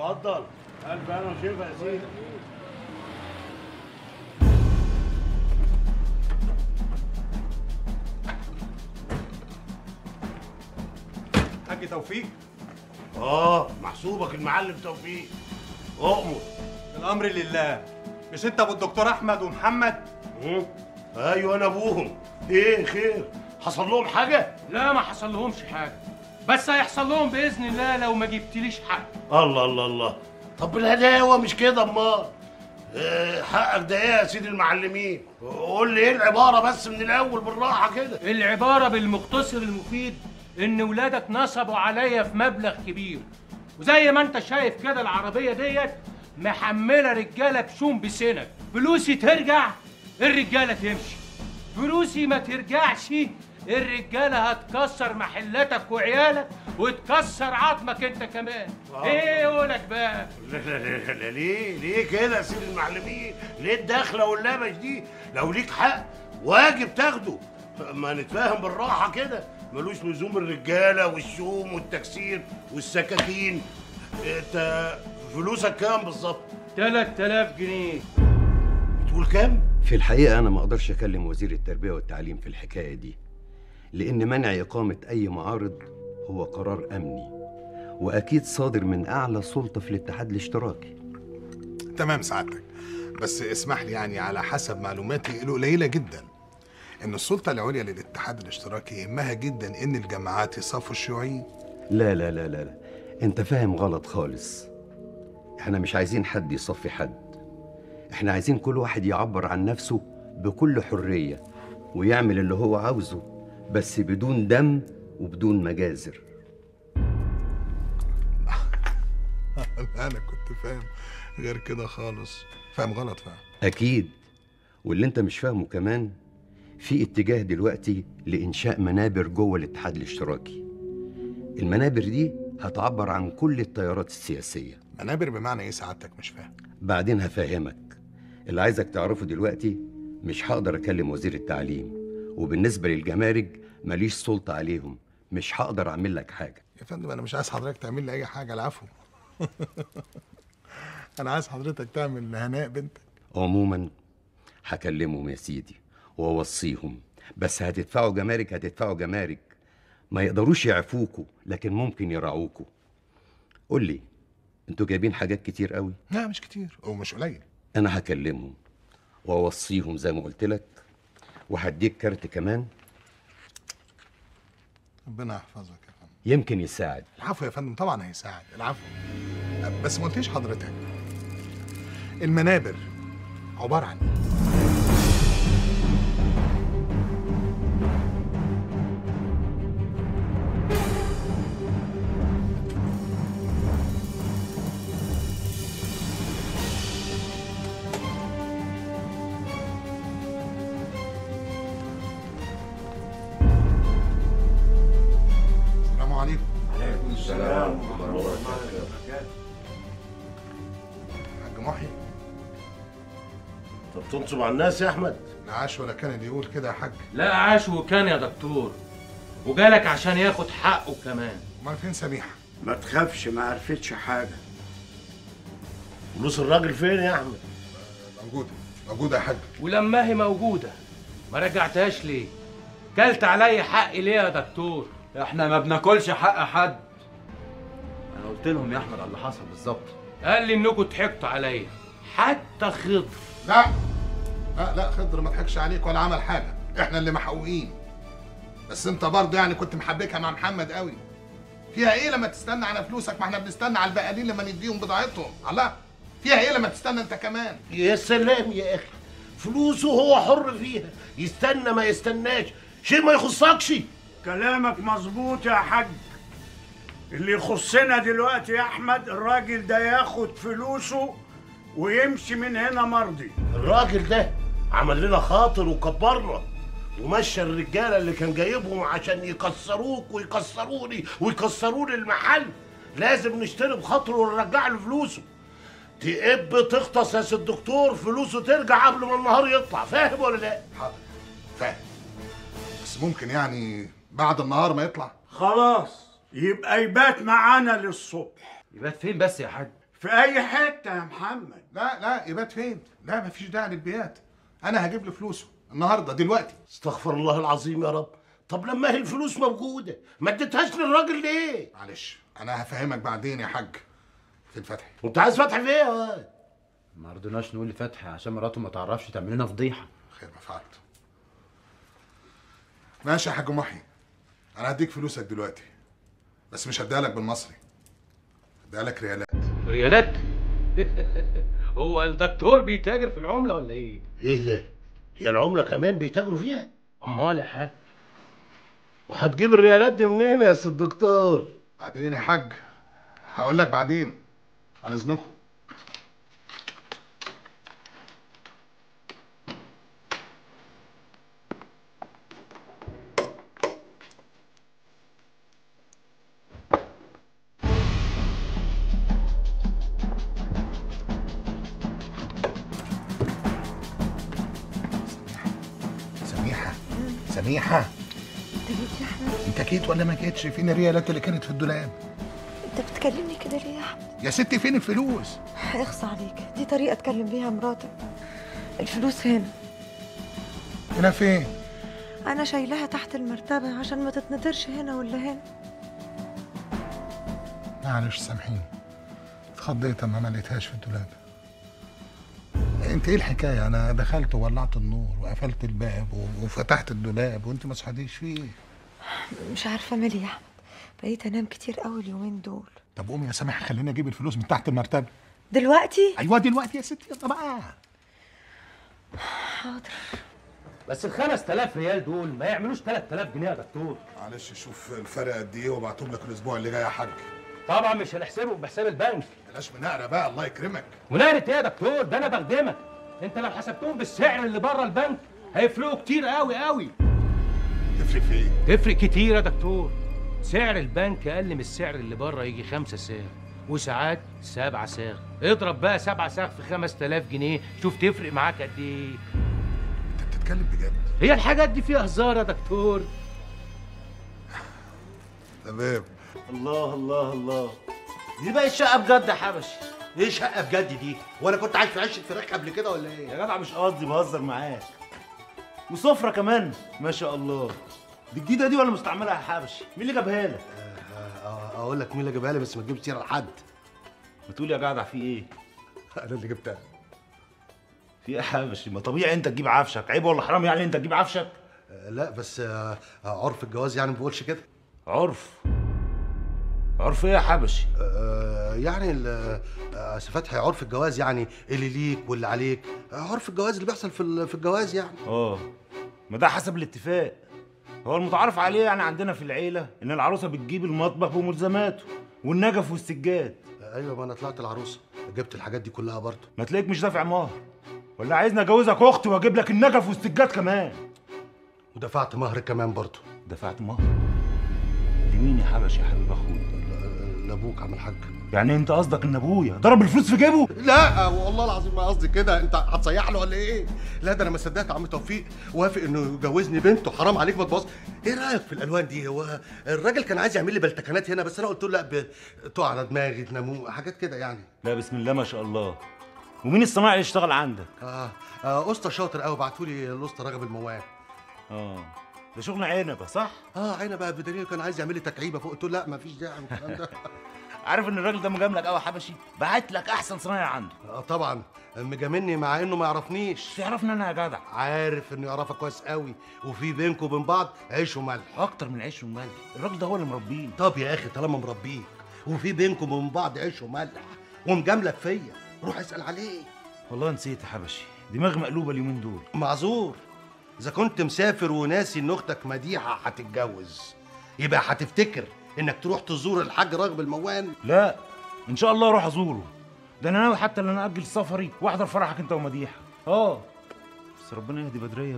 اتفضل. الف أنا وشيفا يا سيدي حاج توفيق. آه محسوبك المعلم توفيق. أؤمر. الأمر لله. مش أنت أبو الدكتور أحمد ومحمد؟ مم. أيوه أنا أبوهم. إيه خير. حصل لهم حاجة؟ لا ما حصل لهمش حاجة. بس هيحصل لهم بإذن الله لو ما جبتليش حق. الله الله الله. طب بالهداوه مش كده أمال؟ إيه حقك ده إيه يا سيدي المعلمين؟ قول لي إيه العبارة بس من الأول بالراحة كده. العبارة بالمختصر المفيد إن ولادك نصبوا عليا في مبلغ كبير. وزي ما أنت شايف كده العربية ديت محملة رجالة بشوم بسنك. فلوسي ترجع الرجالة تمشي. فلوسي ما ترجعش الرجالة هتكسر محلاتك وعيالك وتكسر عظمك انت كمان. إيه قولك بقى؟ لا لا لا لا ليه؟ ليه كده يا سيدي المعلمين؟ ليه الدخلة واللبش دي؟ لو ليك حق واجب تاخده. ما نتفاهم بالراحة كده. ملوش لزوم الرجالة والشوم والتكسير والسكاكين. انت فلوسك كام بالظبط؟ 3000 جنيه. بتقول كام؟ في الحقيقة أنا ما أقدرش أكلم وزير التربية والتعليم في الحكاية دي. لأن منع إقامة أي معارض هو قرار أمني. وأكيد صادر من أعلى سلطة في الاتحاد الاشتراكي. تمام سعادتك. بس اسمح لي يعني على حسب معلوماتي القليله جدا. إن السلطة العليا للاتحاد الاشتراكي يهمها جدا إن الجماعات يصفوا الشيوعيين. لا لا لا لا, لا. أنت فاهم غلط خالص. إحنا مش عايزين حد يصفي حد. إحنا عايزين كل واحد يعبر عن نفسه بكل حرية ويعمل اللي هو عاوزه. بس بدون دم وبدون مجازر. أنا كنت فاهم. غير كده خالص. فاهم غلط فاهم أكيد. واللي أنت مش فاهمه كمان في اتجاه دلوقتي لإنشاء منابر جوه الاتحاد الاشتراكي. المنابر دي هتعبر عن كل التيارات السياسية. منابر بمعنى إيه سعادتك؟ مش فاهم. بعدين هفهمك. اللي عايزك تعرفه دلوقتي مش هقدر أكلم وزير التعليم. وبالنسبة للجمارك ماليش سلطة عليهم. مش هقدر أعمل لك حاجة. يا فندم أنا مش عايز حضرتك تعمل لي أي حاجة العفو. أنا عايز حضرتك تعمل لهناء بنتك. عموما هكلمهم يا سيدي وأوصيهم. بس هتدفعوا جمارك هتدفعوا جمارك ما يقدروش يعفوكوا لكن ممكن يرعوكوا قول لي أنتوا جايبين حاجات كتير قوي؟ لا مش كتير ومش قليل. أنا هكلمهم وأوصيهم زي ما قلت لك. وهديك كارت كمان. ربنا يحفظك يا فندم. يمكن يساعد. العفو يا فندم طبعا هيساعد. العفو. بس ما قلتيش حضرتك المنابر عبارة عن إيه؟ حاج محي. طب تنصب على الناس يا أحمد. لا عاش ولا كان اللي يقول كده يا حاج. لا عاش وكان يا دكتور. وجالك عشان ياخد حقه كمان. امال فين سميحة؟ ما تخافش ما عرفتش حاجة. فلوس الراجل فين يا أحمد؟ موجودة موجودة يا حاج. ولما هي موجودة ما رجعتهاش ليه؟ كلت عليا حقي ليه يا دكتور؟ إحنا ما بناكلش حق حد. قلت لهم يا أحمد على اللي حصل بالظبط. قال لي إنكم ضحكتوا عليا. حتى خضر. لا. لا لا خضر ما ضحكش عليك ولا عمل حاجة. إحنا اللي محقوقين. بس أنت برضه يعني كنت محبكها مع محمد قوي. فيها إيه لما تستنى على فلوسك؟ ما إحنا بنستنى على البقالين لما نديهم بضاعتهم. الله. فيها إيه لما تستنى أنت كمان؟ يا سلام يا أخي. فلوسه هو حر فيها. يستنى ما يستناش. شيء ما يخصكش. كلامك مظبوط يا حاج. اللي يخصنا دلوقتي يا أحمد الراجل ده ياخد فلوسه ويمشي من هنا مرضي. الراجل ده عمل لنا خاطر وكبرنا ومشى الرجالة اللي كان جايبهم عشان يكسروك ويكسروني ويكسروا لي المحل. لازم نشتري بخاطره ونرجع له فلوسه. تقب تغطس يا سي الدكتور فلوسه ترجع قبل ما النهار يطلع. فاهم ولا لا؟ حاضر. فاهم. بس ممكن يعني بعد النهار ما يطلع. خلاص. يبقى يبات معانا للصبح. يبات فين بس يا حاج؟ في أي حتة يا محمد؟ لا لا يبات فين؟ لا مفيش داعي للبيات. أنا هجيب له فلوسه النهارده دلوقتي. استغفر الله العظيم يا رب. طب لما هي الفلوس موجودة ما اديتهاش للراجل ليه؟ معلش أنا هفهمك بعدين يا حاج. فين فتحي؟ انت عايز فتح ليه يا واد ما رضيناش نقول لفتحي عشان مراته ما تعرفش تعمل لنا فضيحة. خير ما فعلت. ماشي يا حاج محي. أنا هديك فلوسك دلوقتي. بس مش هديها لك بالمصري. هديها لك ريالات. ريالات؟ هو الدكتور بيتاجر في العملة ولا إيه؟ إيه ده؟ هي العملة كمان بيتاجروا فيها؟ أمال يا حاج. وهتجيب الريالات دي منين يا سي الدكتور بعدين يا حاج هقول لك بعدين. عن اذنكم سميحة. انت جيت يا احمد انت جيت ولا ما جيتش؟ فين الريالات اللي كانت في الدولاب؟ انت بتكلمني كده ليه يا أحمد؟ يا ستي فين الفلوس؟ اخصى عليك. دي طريقة اتكلم بيها مراتك. الفلوس هنا. هنا فين؟ أنا شايلاها تحت المرتبة عشان ما تتنطرش هنا ولا هنا. معلش سامحيني. اتخضيت أما ما لقيتهاش في الدولاب. انت إيه الحكاية؟ أنا دخلت وولعت النور وقفلت الباب وفتحت الدولاب وانت ما صحيتيش فيه مش عارفة مالي يا احمد بقيت انام كتير قوي اليومين دول. طب قومي يا سامح خليني أجيب الفلوس من تحت المرتبة. دلوقتي؟ أيوه دلوقتي يا ستي يلا بقى. حاضر. بس ال 5000 ريال دول ما يعملوش 3000 جنيه يا دكتور. معلش شوف الفرق قد إيه وابعتهم لك الأسبوع اللي جاي يا حاج. طبعا مش هنحسبه بحساب البنك. بلاش منقره بقى الله يكرمك. ونقرة إيه يا دكتور؟ ده أنا بخدمك. أنت لو حسبتهم بالسعر اللي بره البنك هيفرقوا كتير قوي قوي تفرق في إيه؟ تفرق كتير يا دكتور. سعر البنك أقل من السعر اللي بره يجي خمسة ساغ وساعات سبعة ساغ. اضرب بقى سبعة ساغ في 5000 جنيه. شوف تفرق معاك قد إيه. أنت بتتكلم بجد؟ هي الحاجات دي فيها هزار يا دكتور. تمام. الله الله الله. دي بقت شقة بجد يا حبشي. إيه شقة بجد دي؟ وأنا كنت عايش في عشه فراخ قبل كده ولا إيه؟ يا جدع مش قصدي بهزر معاك. وسفرة كمان ما شاء الله. دي جديدة دي ولا مستعملها يا حبشي؟ مين اللي جابها لك؟ أقول لك مين اللي جابها لي بس ما تجيبش سيرة لحد. بتقول يا جدع في إيه؟ أنا اللي جبتها. في إيه يا حبشي؟ ما طبيعي أنت تجيب عفشك. عيب ولا حرام يعني أنت تجيب عفشك؟ لا بس آه، آه، عرف الجواز يعني ما بيقولش كده. عرف؟ عرف إيه يا حبشي؟ آه، يعني ال- آه، سي فتحي عرف الجواز يعني اللي ليك واللي عليك. آه، عرف الجواز اللي بيحصل في ال- في الجواز يعني. آه ما ده حسب الاتفاق. هو المتعارف عليه يعني عندنا في العيلة إن العروسة بتجيب المطبخ وملزماته والنجف والسجاد. آه، أيوه ما أنا طلعت العروسة. جبت الحاجات دي كلها برضه. ما تلاقيك مش دافع مهر. ولا عايزني أجوزك أختي وأجيب لك النجف والسجاد كمان. ودفعت مهر كمان برضه. دفعت مهر؟ لمين يا حبش يا حبيب اخويا لأبوك عم الحاج. يعني أنت قصدك إن أبويا ضرب الفلوس في جيبه؟ لا والله العظيم ما قصدي كده. أنت هتصيح له ولا إيه؟ لا ده أنا ما صدقت عم توفيق. وافق إنه يجوزني بنته. حرام عليك ما تبص إيه رأيك في الألوان دي؟ هو الراجل كان عايز يعمل لي بلتكنات هنا بس أنا قلت له لا ب- تقع على دماغي تنامو حاجات كده يعني. لا بسم الله ما شاء الله. ومين الصنايعي اللي اشتغل عندك؟ آه, آه اسطى شاطر قوي بعتوا لي الاسطى راغب الموال. آه. ده شغل عنبه صح؟ آه عينه بقى. بدليل كان عايز يعمل لي تكعيبة فوق. قلت له لا ما فيش داعي الكلام ده. عارف إن الراجل ده مجاملك قوي يا حبشي بعت لك أحسن صنايعي عنده. آه طبعا. مجاملني مع إنه ما يعرفنيش. تعرفني أنا يا جدع. عارف إنه يعرفك كويس قوي. وفي بينكم وبين بعض عيش وملح. أكتر من عيش وملح. الراجل ده هو اللي مربيه. طب يا أخي طالما مربيك. وفي بينكم وبين بعض عيش وملح. ومجاملك فيا. روح اسأل عليه. والله نسيت يا حبشي. دماغي مقلوبة اليومين دول. معذور. إذا كنت مسافر وناسي إن أختك مديحة هتتجوز. يبقى هتفتكر إنك تروح تزور الحاج راغب الموال. لا إن شاء الله أروح أزوره. ده أنا ناوي حتى إن أنا أجل سفري وأحضر فرحك أنت ومديحة. آه. بس ربنا يهدي بدرية.